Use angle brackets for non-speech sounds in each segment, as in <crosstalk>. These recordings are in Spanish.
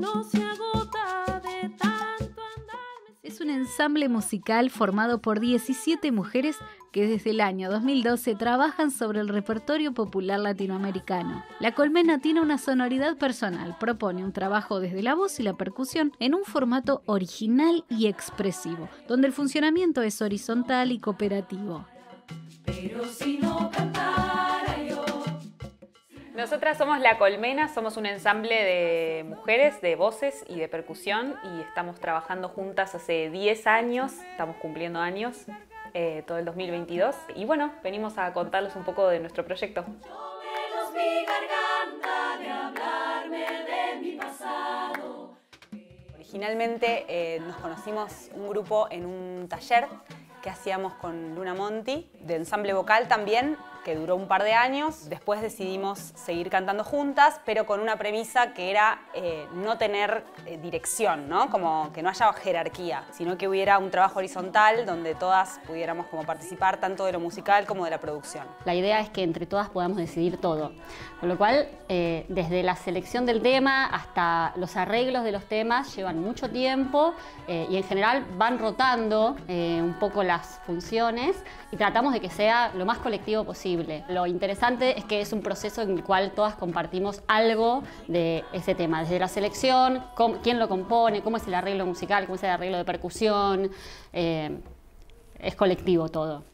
uno se agota de tanto andar. Es un ensamble musical formado por 17 mujeres que desde el año 2012 trabajan sobre el repertorio popular latinoamericano. La colmena tiene una sonoridad personal, propone un trabajo desde la voz y la percusión en un formato original y expresivo, donde el funcionamiento es horizontal y cooperativo. Pero si no cantara yo. Nosotras somos La Colmena, somos un ensamble de mujeres, de voces y de percusión y estamos trabajando juntas hace 10 años, estamos cumpliendo años, eh, todo el 2022 y bueno, venimos a contarles un poco de nuestro proyecto. Menos mi garganta de hablarme de mi pasado. Originalmente eh, nos conocimos un grupo en un taller que hacíamos con Luna Monti, de ensamble vocal también, que duró un par de años. Después decidimos seguir cantando juntas, pero con una premisa que era eh, no tener eh, dirección, ¿no? Como que no haya jerarquía, sino que hubiera un trabajo horizontal donde todas pudiéramos como participar tanto de lo musical como de la producción. La idea es que entre todas podamos decidir todo. Con lo cual, eh, desde la selección del tema hasta los arreglos de los temas llevan mucho tiempo y en general van rotando un poco las funciones y tratamos de que sea lo más colectivo posible. Lo interesante es que es un proceso en el cual todas compartimos algo de ese tema, desde la selección, quién lo compone, cómo es el arreglo musical, cómo es el arreglo de percusión. eh, es colectivo todo.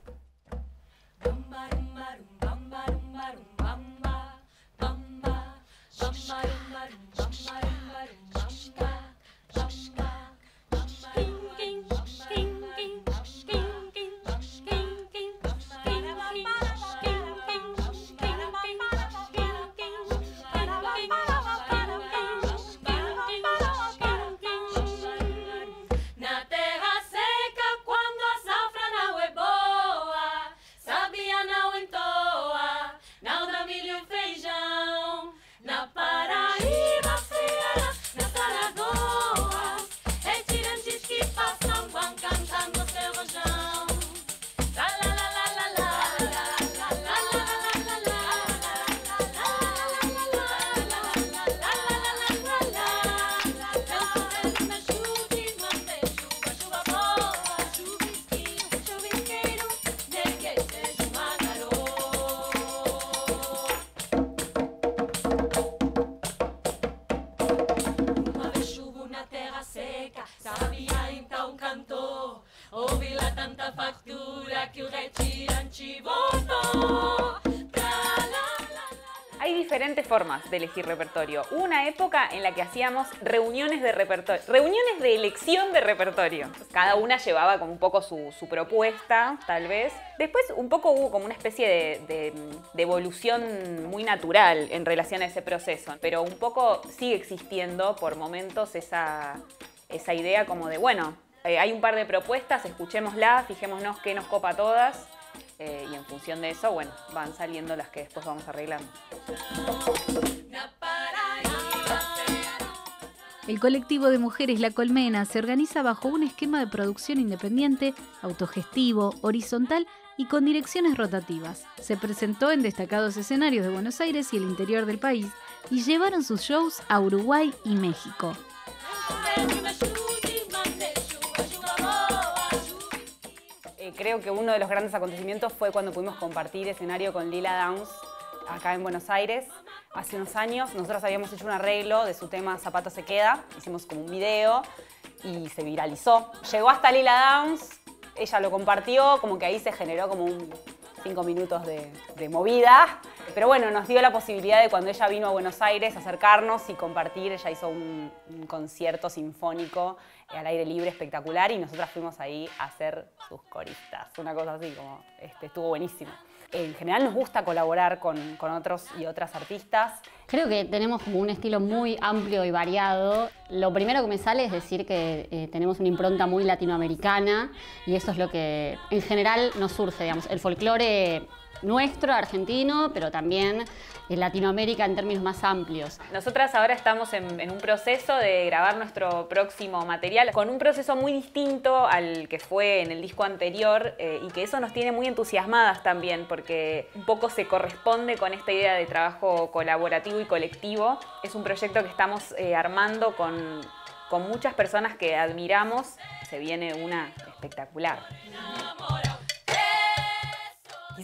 Formas de elegir repertorio. Hubo una época en la que hacíamos reuniones de repertorio, reuniones de elección de repertorio. Cada una llevaba como un poco su, su propuesta, tal vez. Después un poco hubo como una especie de, de- de evolución muy natural en relación a ese proceso. Pero un poco sigue existiendo por momentos esa, esa idea como de, bueno, eh, hay un par de propuestas, escuchémoslas, fijémonos qué nos copa a todas. Eh, y en función de eso, bueno, van saliendo las que después vamos arreglando. El colectivo de mujeres La Colmena se organiza bajo un esquema de producción independiente, autogestivo, horizontal y con direcciones rotativas. Se presentó en destacados escenarios de Buenos Aires y el interior del país y llevaron sus shows a Uruguay y México. Eh, creo que uno de los grandes acontecimientos fue cuando pudimos compartir escenario con Lila Downs acá en Buenos Aires. Hace unos años nosotros habíamos hecho un arreglo de su tema Zapato se queda, hicimos como un video y se viralizó. Llegó hasta Lila Downs, ella lo compartió, como que ahí se generó como un cinco minutos de, de movida. Pero bueno, nos dio la posibilidad de cuando ella vino a Buenos Aires acercarnos y compartir. Ella hizo un, concierto sinfónico eh, al aire libre espectacular y nosotras fuimos ahí a ser sus coristas. Una cosa así como, este, estuvo buenísimo. En general nos gusta colaborar con, con otros y otras artistas. Creo que tenemos como un estilo muy amplio y variado. Lo primero que me sale es decir que eh, tenemos una impronta muy latinoamericana y eso es lo que en general nos surge, digamos. El folclore nuestro, argentino, pero también en Latinoamérica en términos más amplios. Nosotras ahora estamos en, un proceso de grabar nuestro próximo material con un proceso muy distinto al que fue en el disco anterior eh, y que eso nos tiene muy entusiasmadas también porque un poco se corresponde con esta idea de trabajo colaborativo y colectivo. Es un proyecto que estamos eh, armando con, con muchas personas que admiramos. Se viene una espectacular.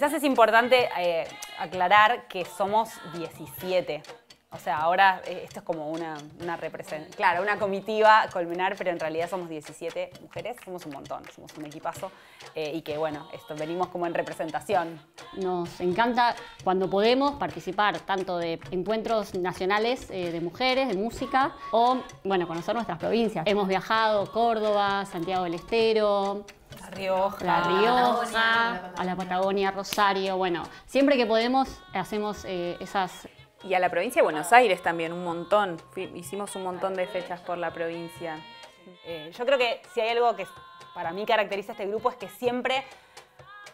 Quizás es importante eh, aclarar que somos 17. O sea, ahora eh, esto es como una, una representación, claro, una comitiva culminar, pero en realidad somos 17 mujeres, somos un montón, somos un equipazo eh, y que bueno, esto venimos como en representación. Nos encanta cuando podemos participar tanto de encuentros nacionales eh, de mujeres, de música, o bueno, conocer nuestras provincias. Hemos viajado Córdoba, Santiago del Estero, La Rioja. La Rioja, a la Patagonia, Rosario. Bueno, siempre que podemos hacemos eh, esas Y a la provincia de Buenos Aires también, un montón. Hicimos un montón de fechas por la provincia. Eh, yo creo que si hay algo que para mí caracteriza este grupo es que siempre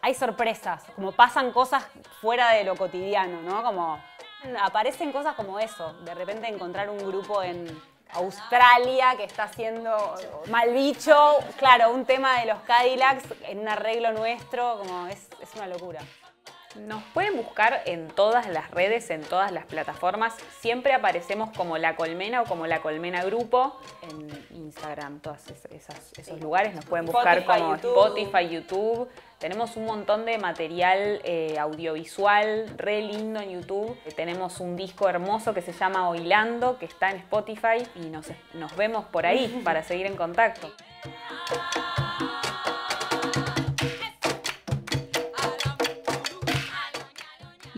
hay sorpresas, como pasan cosas fuera de lo cotidiano, ¿no? Como aparecen cosas como eso, de repente encontrar un grupo en Australia que está haciendo mal bicho, claro, un tema de los Cadillacs en un arreglo nuestro, como es, es una locura. Nos pueden buscar en todas las redes, en todas las plataformas. Siempre aparecemos como La Colmena o como La Colmena Grupo en Instagram, todos esos lugares. Nos pueden buscar Spotify, como YouTube. Spotify, YouTube. Tenemos un montón de material eh, audiovisual re lindo en YouTube. Eh, Tenemos un disco hermoso que se llama Oilando, que está en Spotify y nos, nos vemos por ahí <laughs> para seguir en contacto.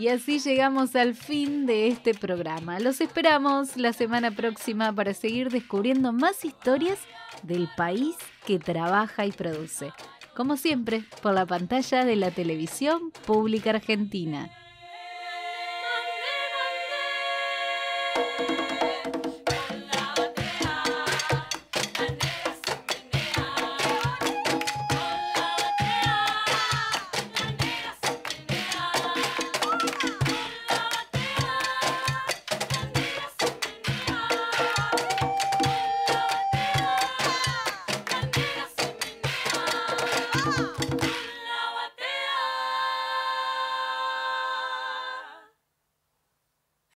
Y así llegamos al fin de este programa. Los esperamos la semana próxima para seguir descubriendo más historias del país que trabaja y produce. Como siempre, por la pantalla de la televisión pública argentina.